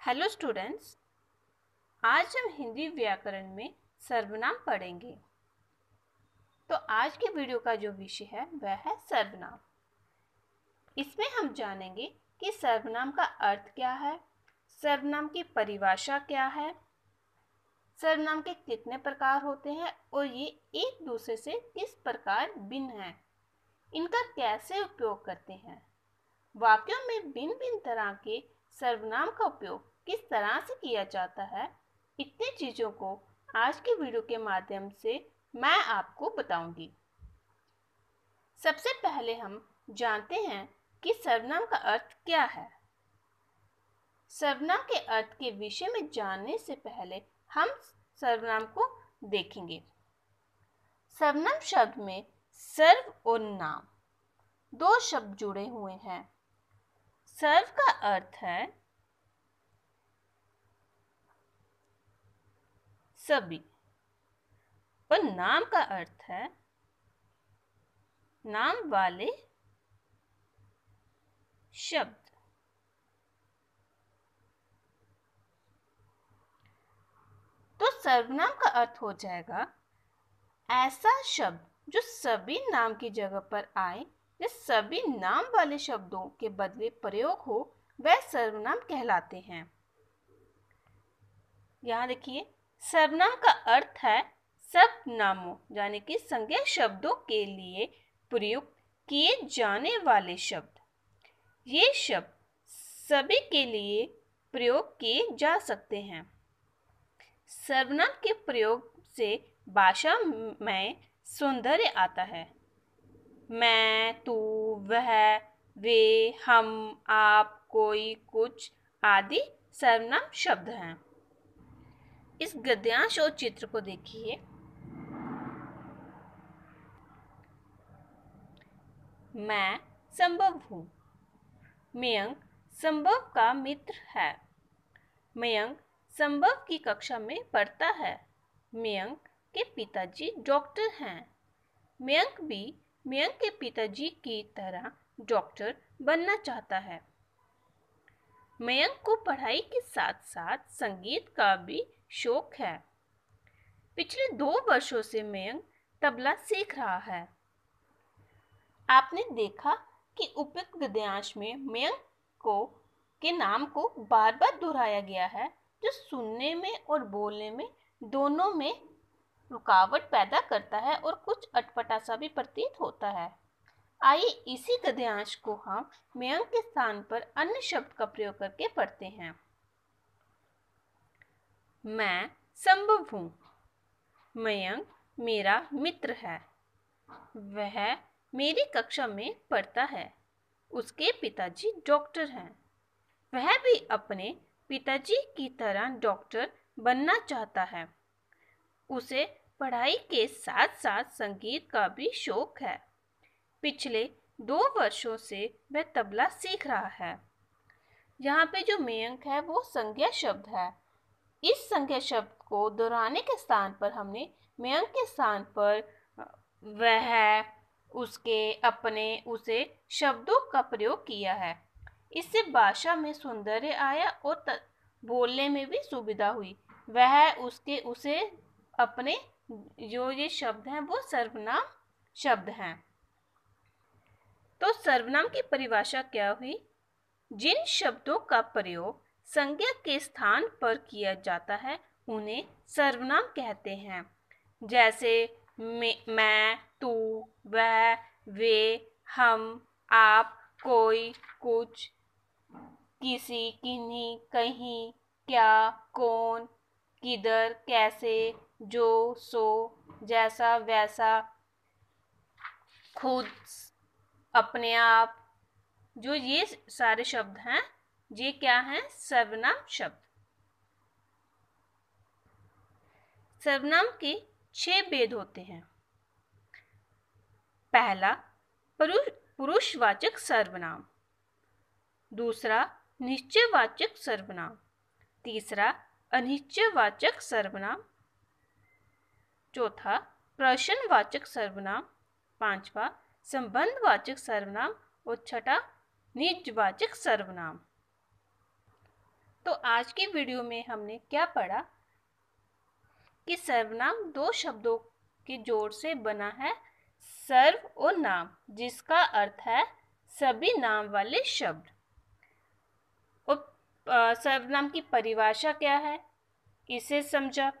Hello students, आज हम हिंदी व्याकरण में सर्वनाम पढ़ेंगे। तो आज के वीडियो का जो विषय है, वह है सर्वनाम। इसमें हम जानेंगे कि सर्वनाम का अर्थ क्या है, सर्वनाम की परिभाषा क्या है, सर्वनाम के कितने प्रकार होते हैं और ये एक दूसरे से किस प्रकार भिन्न हैं, इनका कैसे उपयोग करते हैं। वाक्यों में भिन्न भिन्न तरह के सर्वनाम का उपयोग किस तरह से किया जाता है, इतनी चीज़ों को आज के वीडियो के माध्यम से मैं आपको बताऊँगी। सबसे पहले हम जानते हैं कि सर्वनाम का अर्थ क्या है। सर्वनाम के अर्थ के विषय में जानने से पहले हम सर्वनाम को देखेंगे। सर्वनाम शब्द में सर्व और नाम, दो शब्द जुड़े हुए हैं। सर्व का अर्थ है सभी। और नाम का अर्थ है नाम वाले शब्द। तो सर्वनाम का अर्थ हो जाएगा ऐसा शब्द जो सभी नाम की जगह पर आए सभी नाम वाले शब्दों के बदले प्रयोग हो, वह सर्वनाम कहलाते हैं। यहाँ देखिए, सर्वनाम का अर्थ है सब नामों, यानी कि संज्ञा शब्दों के लिए प्रयुक्त किए जाने वाले शब्द। ये शब्द सभी के लिए प्रयोग किए जा सकते हैं। सर्वनाम के प्रयोग से भाषा में सौंदर्य आता है। मैं, तू, वह, वे, हम, आप, कोई, कुछ आदि सर्वनाम शब्द हैं। इस गद्यांश और चित्र को देखिए। मैं संभव हूँ। मयंक संभव का मित्र है। मयंक संभव की कक्षा में पढ़ता है। मयंक के पिताजी डॉक्टर हैं। मयंक भी मयंक के पिताजी की तरह डॉक्टर बनना चाहता है। मयंक को पढ़ाई के साथ साथ संगीत का भी शौक है। पिछले दो वर्षों से मयंक तबला सीख रहा है। आपने देखा कि उपयुक्त गद्यांश में मयंक को, के नाम को बार बार दोहराया गया है, जो सुनने में और बोलने में दोनों में रुकावट पैदा करता है और कुछ अटपटा सा भी प्रतीत होता है। आइए इसी गद्यांश को हम मयंक के स्थान पर अन्य शब्द का प्रयोग करके पढ़ते हैं। मैं संभव हूँ। मयंक मेरा मित्र है। वह मेरी कक्षा में पढ़ता है। उसके पिताजी डॉक्टर हैं। वह भी अपने पिताजी की तरह डॉक्टर बनना चाहता है। उसे पढ़ाई के साथ साथ संगीत का भी शौक है। पिछले दो वर्षों से वह तबला सीख रहा है। यहाँ पे जो मयंक है वो संज्ञा शब्द है। इस संख्या शब्द को दोहराने के स्थान पर हमने मयंक के स्थान पर वह, उसके, अपने, उसे शब्दों का प्रयोग किया है। इससे भाषा में सौंदर्य आया और बोलने में भी सुविधा हुई। वह, उसके, उसे, अपने जो ये शब्द हैं, वो सर्वनाम शब्द हैं। तो सर्वनाम की परिभाषा क्या हुई? जिन शब्दों का प्रयोग संज्ञा के स्थान पर किया जाता है, उन्हें सर्वनाम कहते हैं। जैसे मैं तू, वह, वे, हम, आप, कोई, कुछ, किसी, किन्हीं, कहीं, क्या, कौन, किधर, कैसे जो सो जैसा वैसा खुद अपने आप, जो ये सारे शब्द हैं, ये क्या है? सर्वनाम शब्द। सर्वनाम के छह भेद होते हैं। पहला पुरुष पुरुषवाचक सर्वनाम। दूसरा, निश्चयवाचक सर्वनाम। तीसरा, अनिश्चयवाचक सर्वनाम। चौथा प्रश्नवाचक सर्वनाम। पांचवा संबंधवाचक सर्वनाम। और छठा निजवाचक सर्वनाम। तो आज की वीडियो में हमने क्या पढ़ा? कि सर्वनाम दो शब्दों के जोड़ से बना है, सर्व और नाम, जिसका अर्थ है सभी नाम वाले शब्द। और सर्वनाम की परिभाषा क्या है? इसे समझा।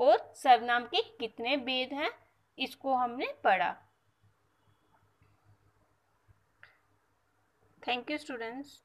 और सर्वनाम के कितने भेद हैं इसको हमने पढ़ा। Thank you students